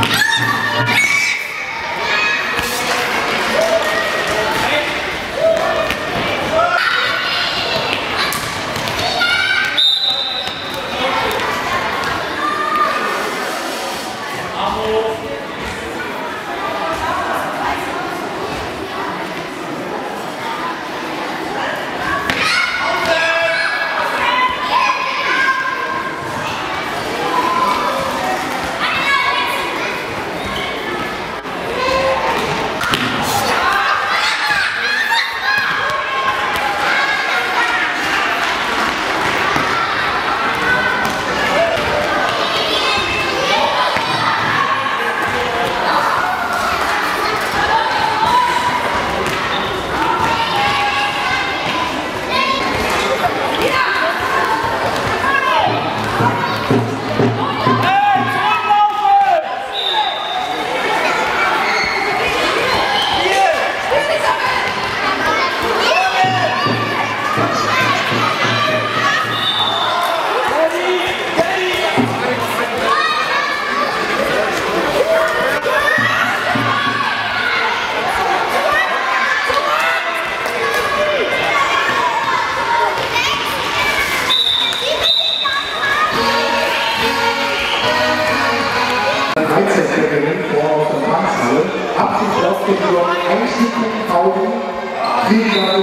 Ah! Freizeitrennen vor aus der Tanzhalle. Absicht aufgenommen, Einstiegen, Augen, Kriegler